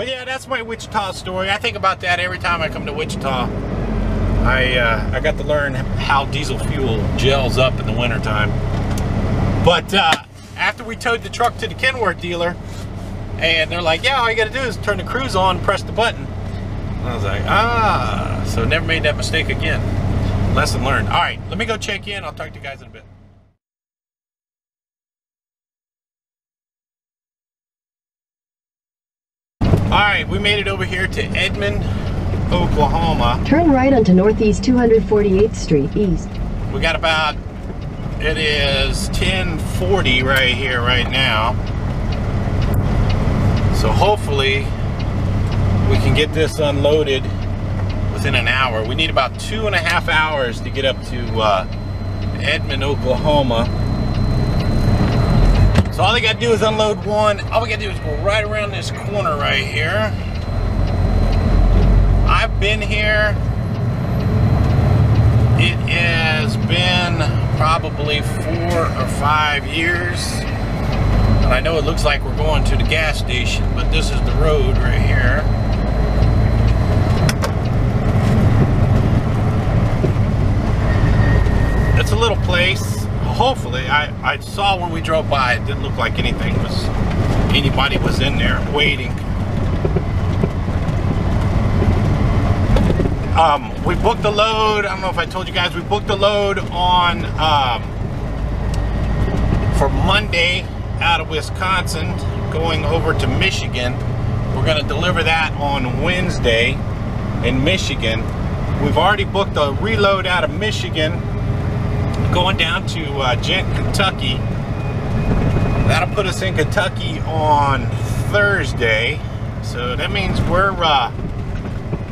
But yeah, that's my Wichita story. I think about that every time I come to Wichita. I uh, I got to learn how diesel fuel gels up in the wintertime. But uh, after we towed the truck to the Kenworth dealer, and they're like, yeah, all you gotta do is turn the cruise on, press the button. And I was like, ah, so never made that mistake again. Lesson learned. All right, let me go check in. I'll talk to you guys in a bit. All right, we made it over here to Edmond, Oklahoma. Turn right onto Northeast 248th Street East. We got about, it is 1040 right here right now. So hopefully we can get this unloaded within an hour. We need about two and a half hours to get up to uh, Edmond, Oklahoma. So all they got to do is unload one. All we got to do is go right around this corner right here. I've been here. It has been probably four or five years. And I know it looks like we're going to the gas station, but this is the road right here. It's a little place hopefully, I, I saw when we drove by, it didn't look like anything was, anybody was in there waiting. Um, we booked the load, I don't know if I told you guys, we booked the load on, um, for Monday out of Wisconsin, going over to Michigan. We're gonna deliver that on Wednesday in Michigan. We've already booked a reload out of Michigan going down to uh, Ghent, Kentucky. That'll put us in Kentucky on Thursday. So that means we're uh,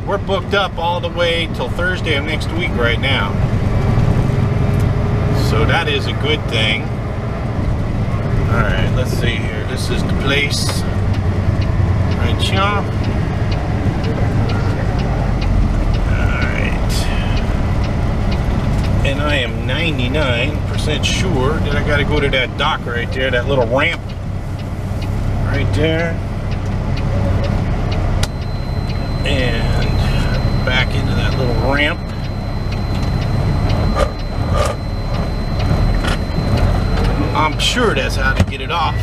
we're booked up all the way till Thursday of next week right now. So that is a good thing. All right, let's see here. This is the place right here. and I am 99% sure that I got to go to that dock right there, that little ramp right there. And back into that little ramp. I'm sure that's how to get it off.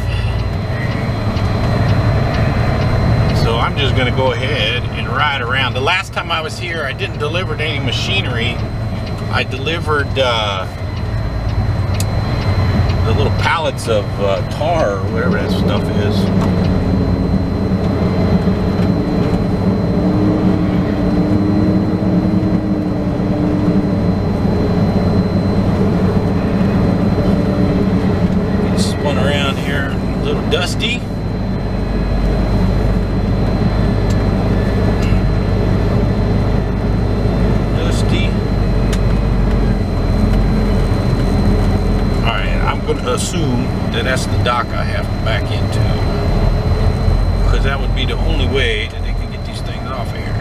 So I'm just going to go ahead and ride around. The last time I was here, I didn't deliver any machinery I delivered uh, the little pallets of uh, tar or whatever that stuff is. spun around here, a little dusty. assume that that's the dock I have to back into. Because that would be the only way that they can get these things off of here.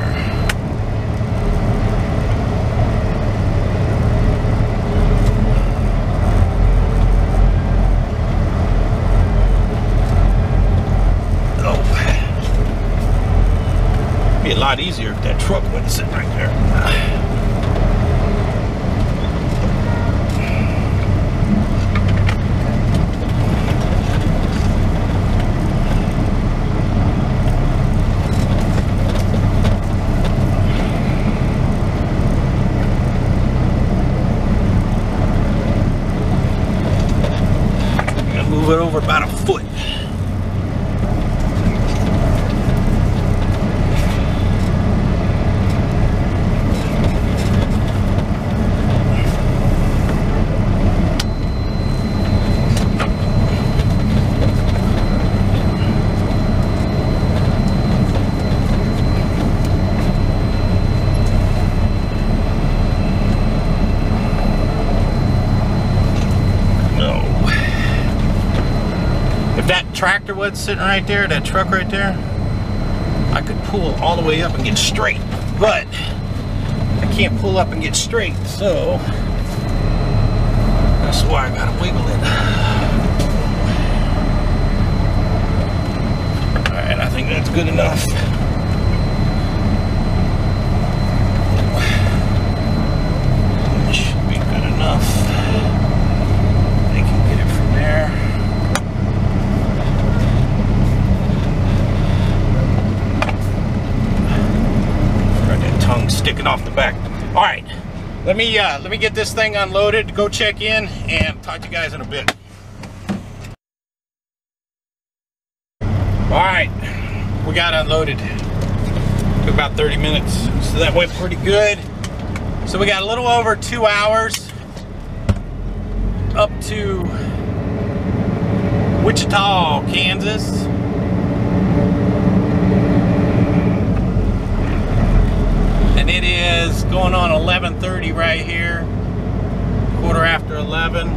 Oh. Be a lot easier if that truck wasn't sitting right there. move it over about a foot. Tractor was sitting right there, that truck right there, I could pull all the way up and get straight. But I can't pull up and get straight, so that's why I gotta wiggle it. Alright, I think that's good enough. sticking off the back. All right, let me uh, let me get this thing unloaded, go check in, and talk to you guys in a bit. All right, we got unloaded. Took about 30 minutes, so that went pretty good. So we got a little over two hours up to Wichita, Kansas. And it is going on 11:30 right here, quarter after 11,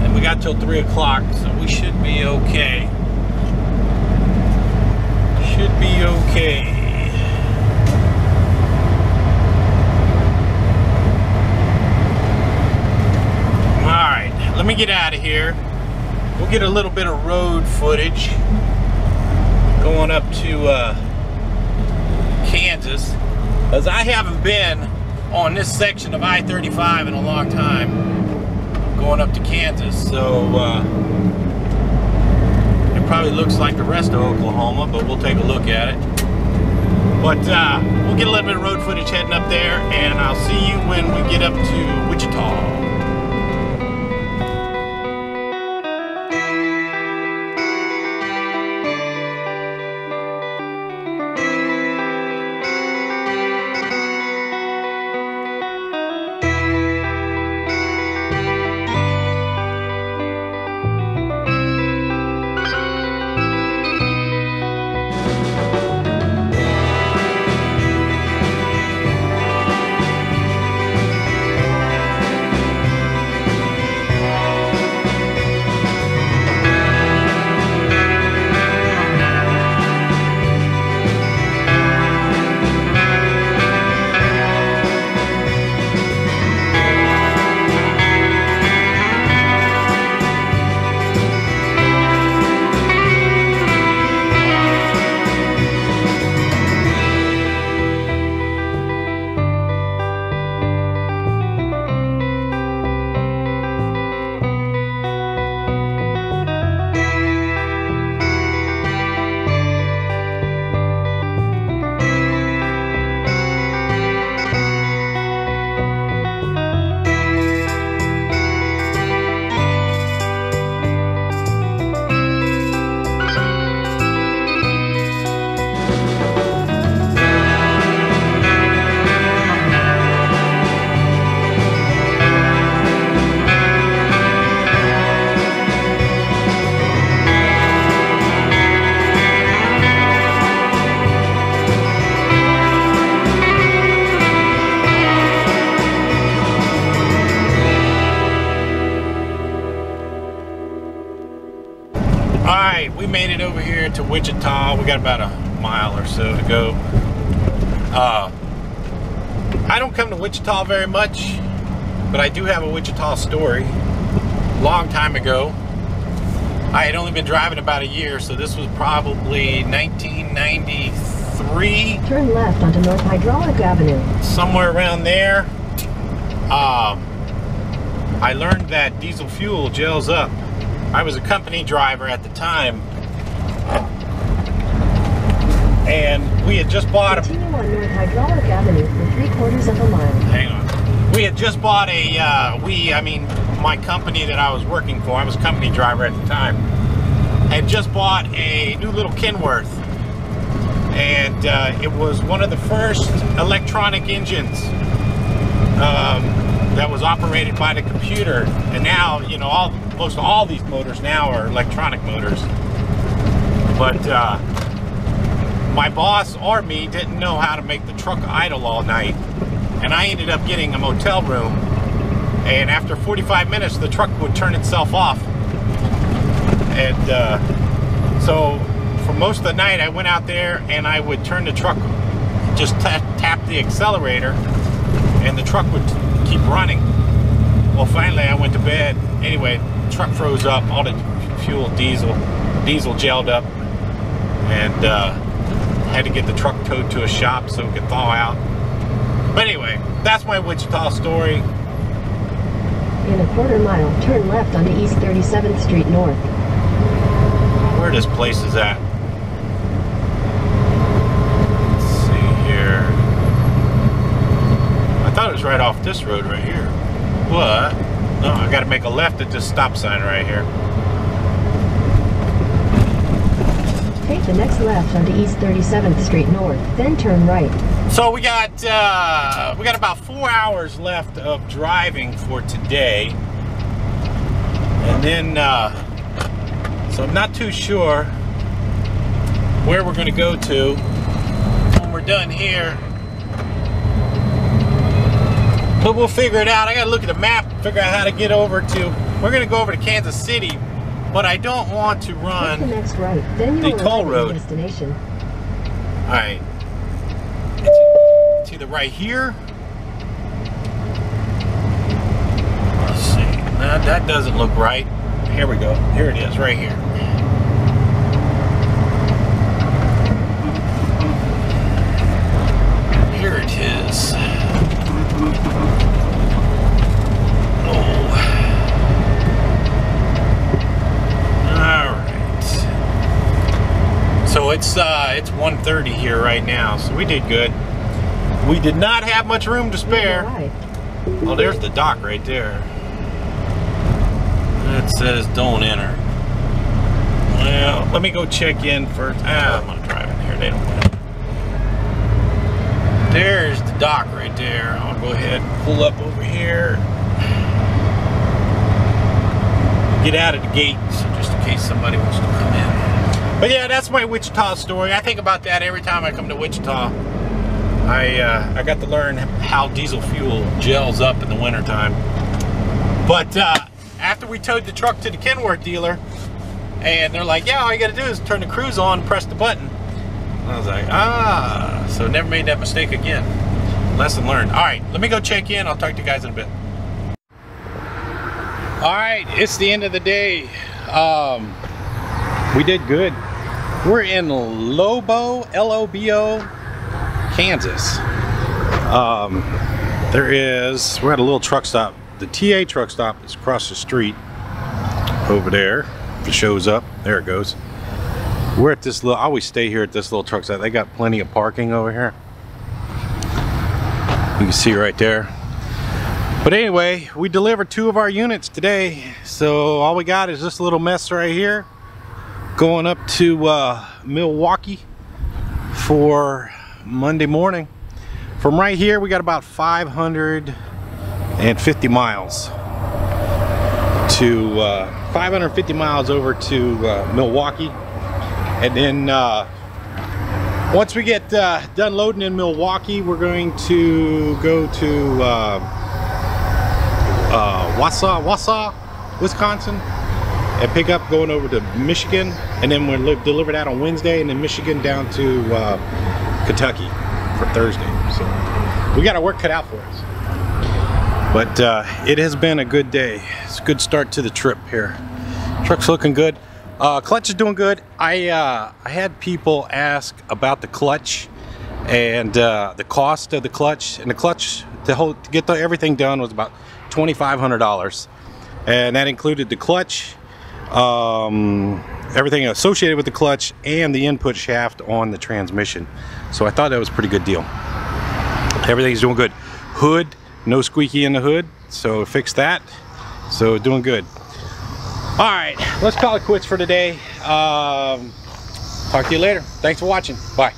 and we got till three o'clock, so we should be okay. Should be okay. All right, let me get out of here. We'll get a little bit of road footage going up to uh, as I haven't been on this section of I-35 in a long time, going up to Kansas. So uh, it probably looks like the rest of Oklahoma, but we'll take a look at it. But uh, we'll get a little bit of road footage heading up there, and I'll see you when we get up to Wichita. Wichita. We got about a mile or so to go. Uh, I don't come to Wichita very much, but I do have a Wichita story. Long time ago, I had only been driving about a year, so this was probably 1993, Turn left onto North Hydraulic Avenue. somewhere around there. Um, I learned that diesel fuel gels up. I was a company driver at the time, and we had just bought a Continue on North Hydraulic Avenue for three quarters of a mile. hang on. We had just bought a, uh, we, I mean, my company that I was working for, I was a company driver at the time, had just bought a new little Kenworth. And uh, it was one of the first electronic engines um, that was operated by the computer. And now, you know, all most all these motors now are electronic motors. But uh, my boss or me didn't know how to make the truck idle all night and I ended up getting a motel room. And after 45 minutes, the truck would turn itself off. And uh, so, for most of the night, I went out there and I would turn the truck, just ta- tap the accelerator, and the truck would keep running. Well, finally, I went to bed. Anyway, truck froze up, all the fuel, diesel, diesel gelled up, and uh, had to get the truck towed to a shop so it could thaw out. But anyway, that's my Wichita story. In a quarter mile, turn left on the East 37th Street North. Where this place is at. Let's see here. I thought it was right off this road right here. What? No, I gotta make a left at this stop sign right here. Take the next left onto East 37th Street North, then turn right. So we got uh, we got about four hours left of driving for today, and then uh, so I'm not too sure where we're going to go to when we're done here. But we'll figure it out. I got to look at the map, figure out how to get over to. We're going to go over to Kansas City, but I don't want to Take the run. next right, then The toll road. destination. All right. It's, it's either right here. Let's see. Nah, that doesn't look right. Here we go. Here it is, right. Here it is. Oh. All right. So it's uh, it's 1:30 here right now. So we did good. We did not have much room to spare. Oh, there's the dock right there. It says don't enter. Well, let me go check in first. Ah, I'm gonna drive in here. They don't want it. There's the dock right there. I'll go ahead and pull up over here. Get out of the gate, so just in case somebody wants to come in. But yeah, that's my Wichita story. I think about that every time I come to Wichita. I uh, I got to learn how diesel fuel gels up in the wintertime. But uh, after we towed the truck to the Kenworth dealer, and they're like, "Yeah, all you got to do is turn the cruise on, press the button." I was like, "Ah," so never made that mistake again. Lesson learned. All right, let me go check in. I'll talk to you guys in a bit. All right, it's the end of the day. Um, we did good. We're in Lobo, L-O-B-O, Kansas. Um, there is, we're at a little truck stop. The TA truck stop is across the street over there. It shows up, there it goes. We're at this little, I always stay here at this little truck stop. They got plenty of parking over here. You can see right there. But anyway, we delivered two of our units today. So all we got is this little mess right here going up to uh, Milwaukee for Monday morning. From right here, we got about 550 miles to uh, 550 miles over to uh, Milwaukee. And then uh, once we get uh, done loading in Milwaukee, we're going to go to uh, Wausau, Wausau, Wisconsin, and pick up going over to Michigan, and then we'll li- deliver that on Wednesday, and then Michigan down to uh, Kentucky for Thursday. So we got our work cut out for us. But uh, it has been a good day. It's a good start to the trip here. Truck's looking good. Uh, clutch is doing good. I uh, I had people ask about the clutch and uh, the cost of the clutch and the clutch to hold to get the, everything done was about twenty five hundred dollars, and that included the clutch, um, everything associated with the clutch, and the input shaft on the transmission. So I thought that was a pretty good deal. Everything's doing good. Hood, no squeaky in the hood, so fix that. So doing good. All right, let's call it quits for today. Um, talk to you later. Thanks for watching. Bye.